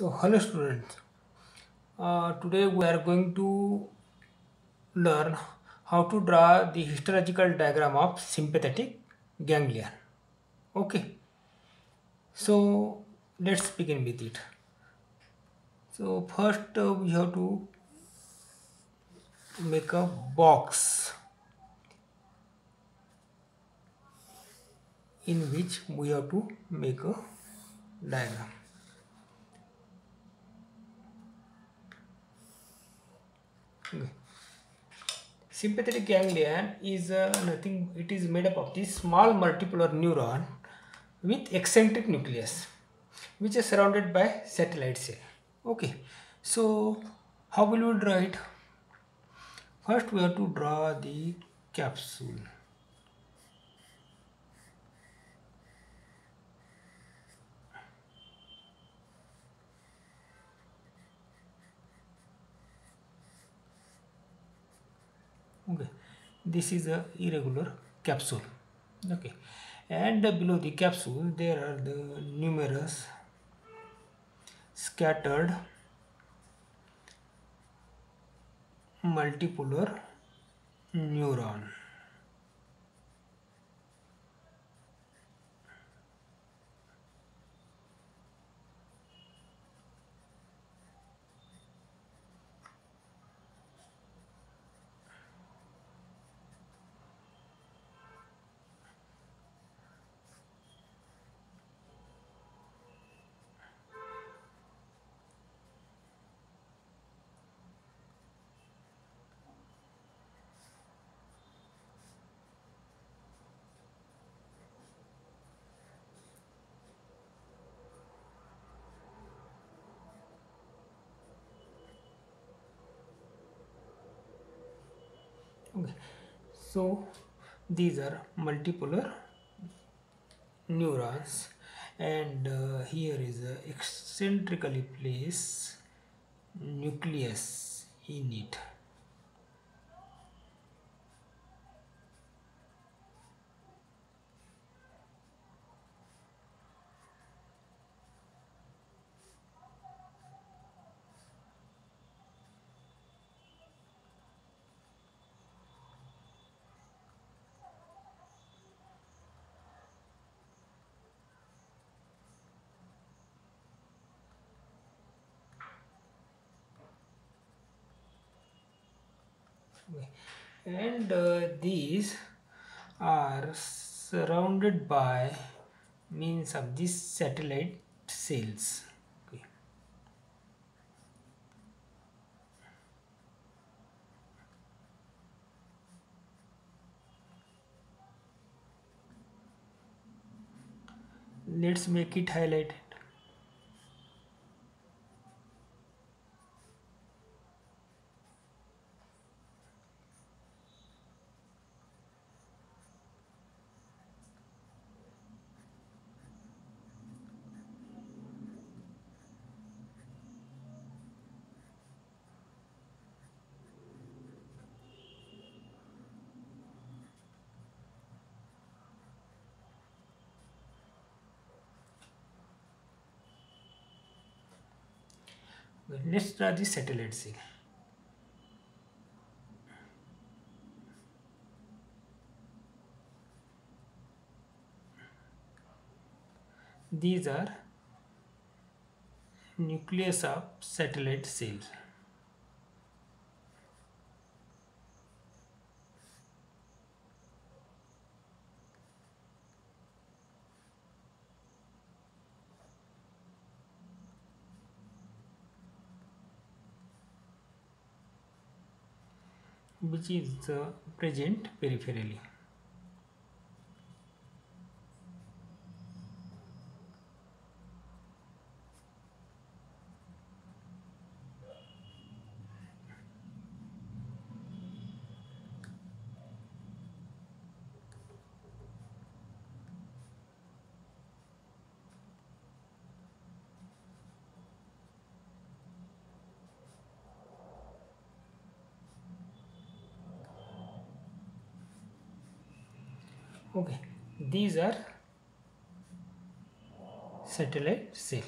So, hello students. Uh, today we are going to learn how to draw the histological diagram of sympathetic ganglion. Okay. So, let's begin with it. So, first uh, we have to make a box in which we have to make a diagram. Sympathetic ganglion is uh, nothing, it is made up of this small multipolar neuron with eccentric nucleus which is surrounded by satellite cell. Okay, so how will we draw it? First we have to draw the capsule. okay this is a irregular capsule. Okay. And below the capsule there are the numerous scattered multipolar neuron okay so these are multipolar neurons and uh, here is a eccentrically placed nucleus in it and uh, these are surrounded by means of these satellite cells. Okay. let's make it highlighted let's the satellite cell these are nucleus of satellite cells which is uh, present peripherally okay these are satellite cell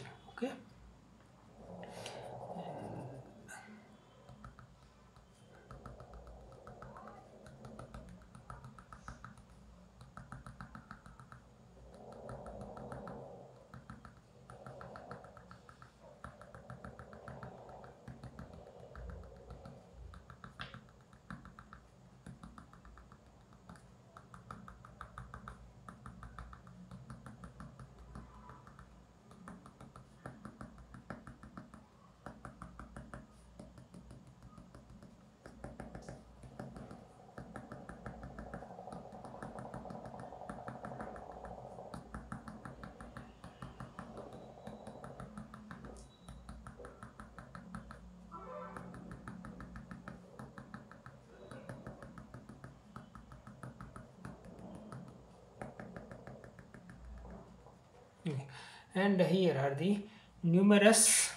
and here are the numerous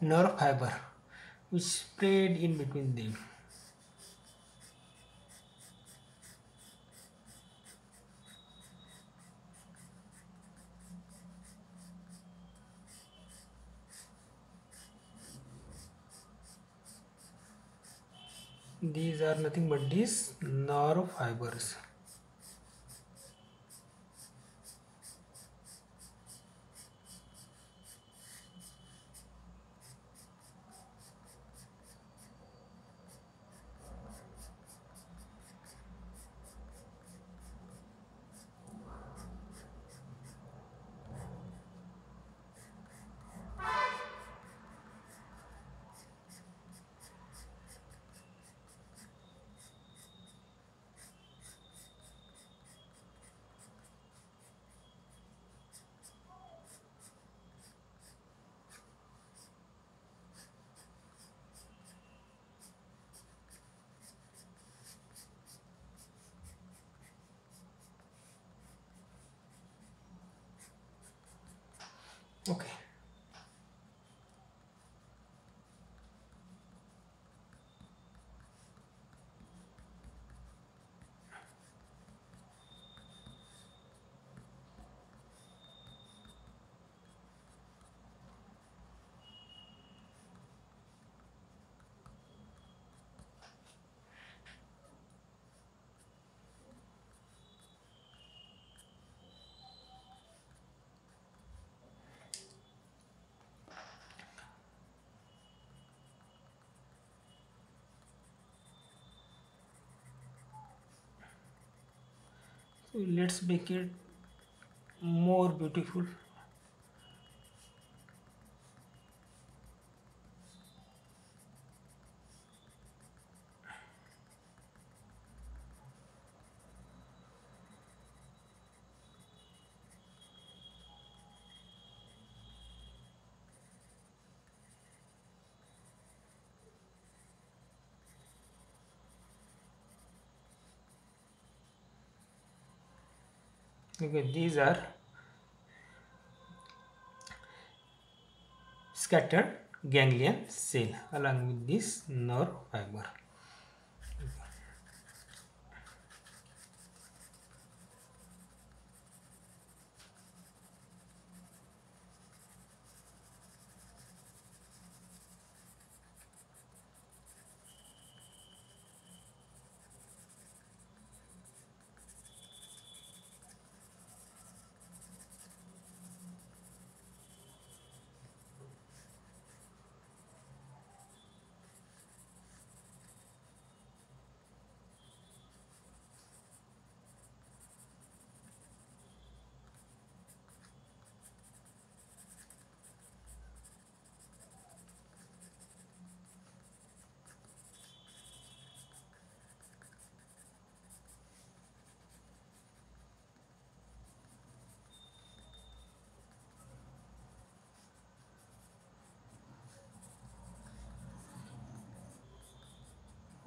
nerve fiber which spread in between them these are nothing but these nerve fibers okay let's make it more beautiful okay these are scattered ganglion cell along with this nerve fiber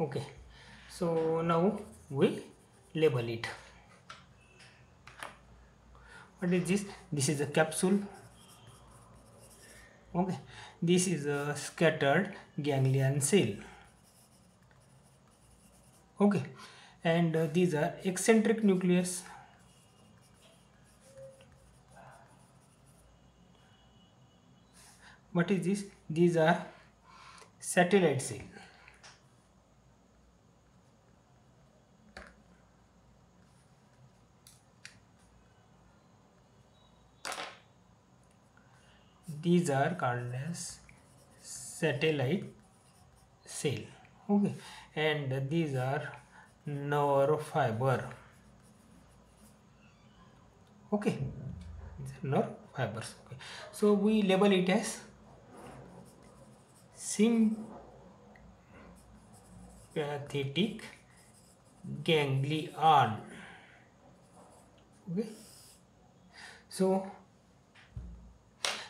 okay. So now we label it. What is this? This is a capsule. Okay. This is a scattered ganglion cell. Okay. And uh, these are eccentric nucleus. What is this? These are satellite cell these are called as satellite cell. Okay. And these are nerve fiber okay nerve fibers okay. So we label it as sympathetic ganglion. Okay. So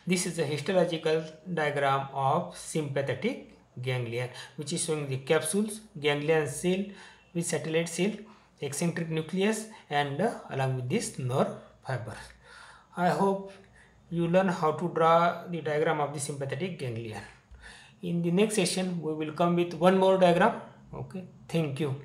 this is a histological diagram of sympathetic ganglion which is showing the capsules, ganglion cell with satellite cell, eccentric nucleus and uh, along with this nerve fiber. I hope you learn how to draw the diagram of the sympathetic ganglion in the next session we will come with one more diagram. Okay? Thank you